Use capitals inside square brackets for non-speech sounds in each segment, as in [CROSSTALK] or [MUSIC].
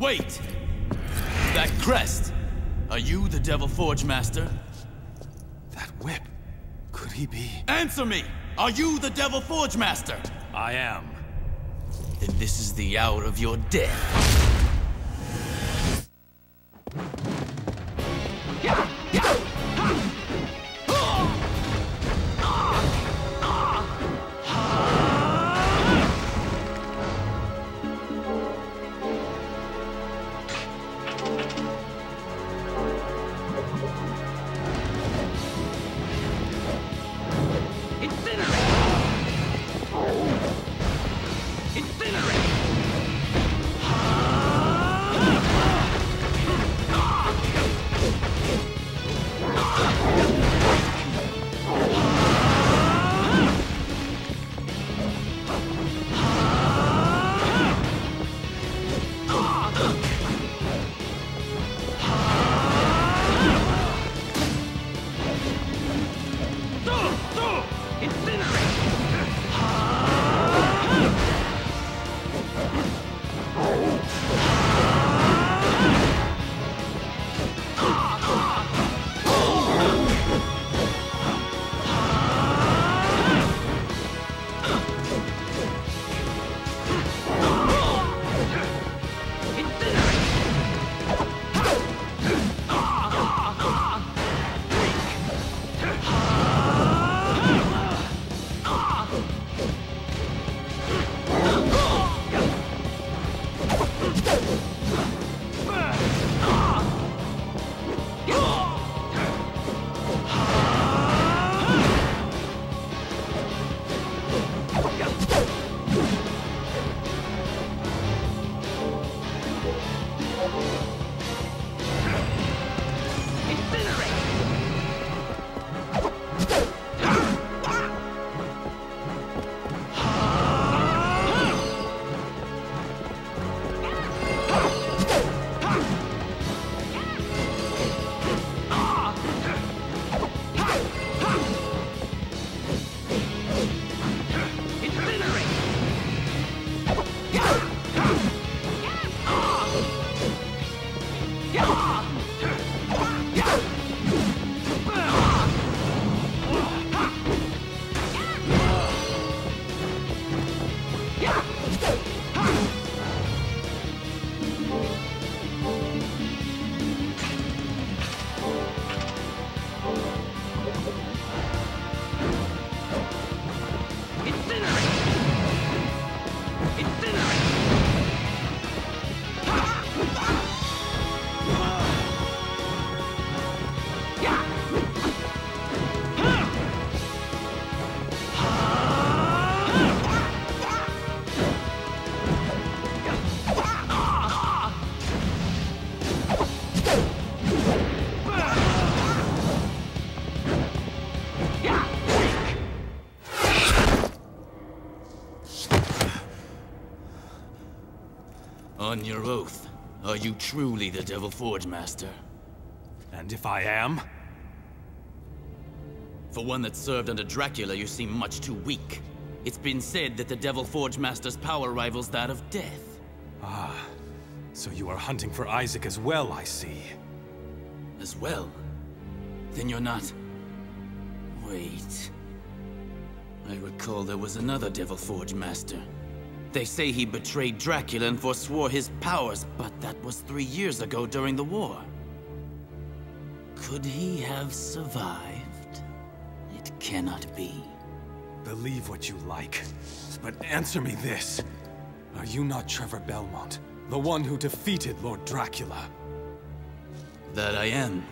Wait! That crest! Are you the Devil Forge Master? That he be? Answer me! Are you the Devil Forge Master? I am. Then this is the hour of your death. On your oath, are you truly the Devil Forge Master? And if I am? For one that served under Dracula, you seem much too weak. It's been said that the Devil Forge Master's power rivals that of death. Ah, so you are hunting for Isaac as well, I see. As well? Then you're not... Wait... I recall there was another Devil Forge Master. They say he betrayed Dracula and forswore his powers, but that was three years ago during the war. Could he have survived? It cannot be. Believe what you like, but answer me this. Are you not Trevor Belmont, the one who defeated Lord Dracula? That I am,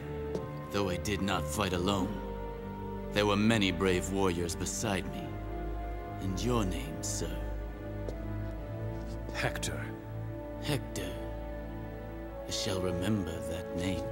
though I did not fight alone. There were many brave warriors beside me. And your name, sir? Hector. Hector. I shall remember that name.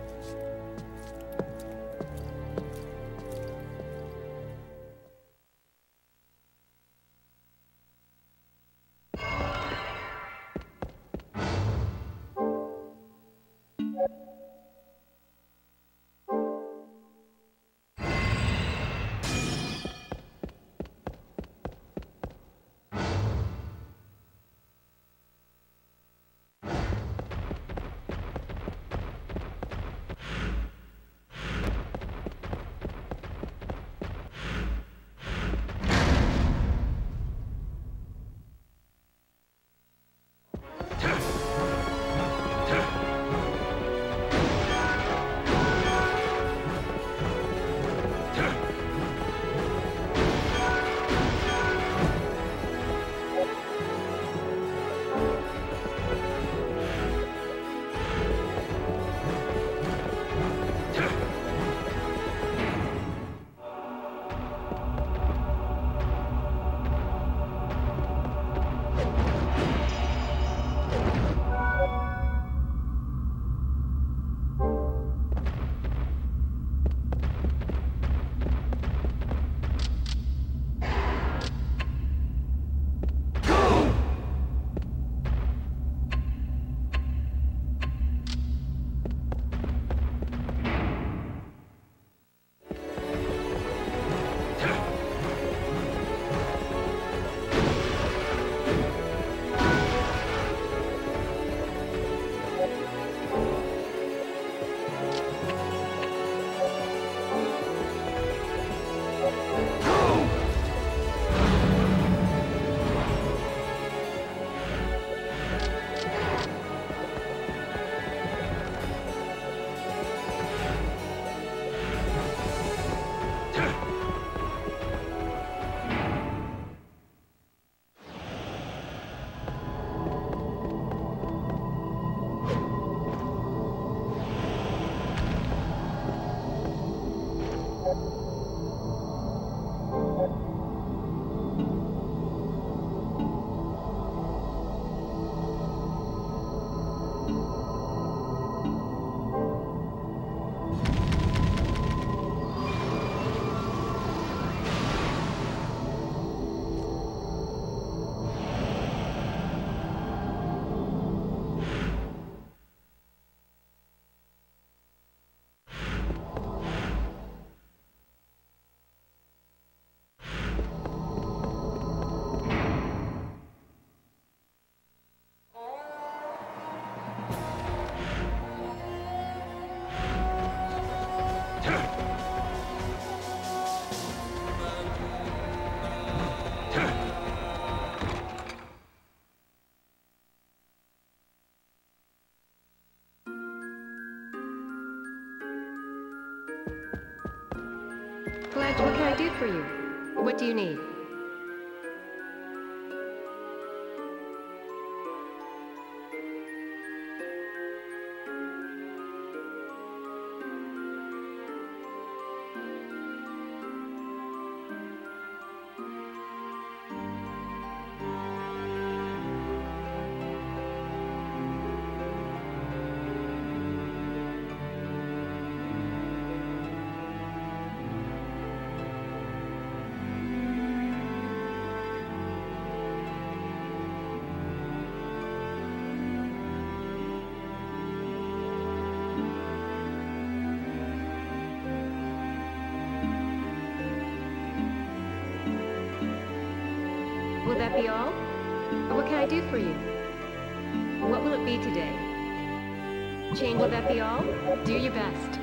For you? What do you need? That be all? Or what can I do for you? What will it be today? Change, will that be all? Do your best.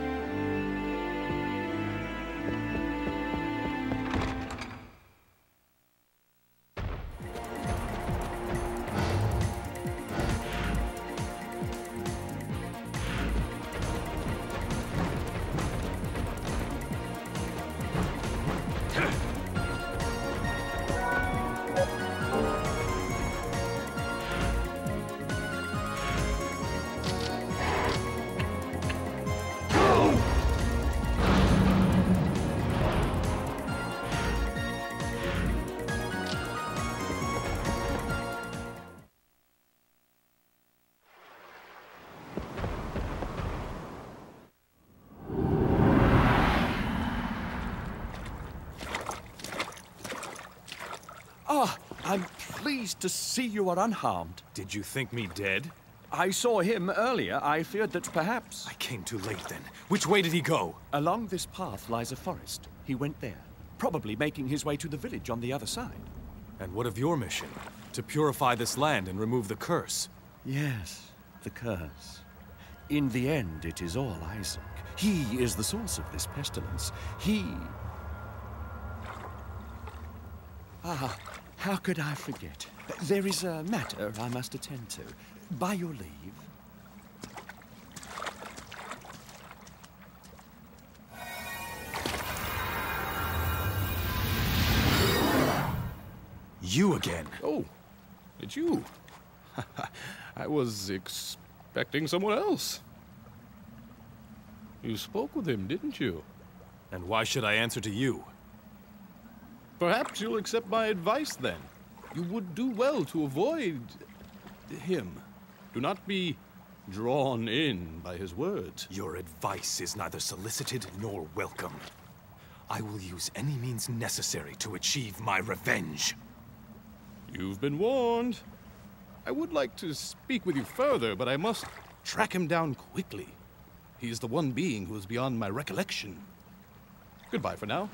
Pleased to see you are unharmed. Did you think me dead? I saw him earlier. I feared that perhaps... I came too late then. Which way did he go? Along this path lies a forest. He went there, probably making his way to the village on the other side. And what of your mission? To purify this land and remove the curse? Yes, the curse. In the end, it is all Isaac. He is the source of this pestilence. He... Ah, how could I forget? There is a matter I must attend to. By your leave. You again? Oh, it's you. [LAUGHS] I was expecting someone else. You spoke with him, didn't you? And why should I answer to you? Perhaps you'll accept my advice then. You would do well to avoid him. Do not be drawn in by his words. Your advice is neither solicited nor welcome. I will use any means necessary to achieve my revenge. You've been warned. I would like to speak with you further, but I must track him down quickly. He is the one being who is beyond my recollection. Goodbye for now.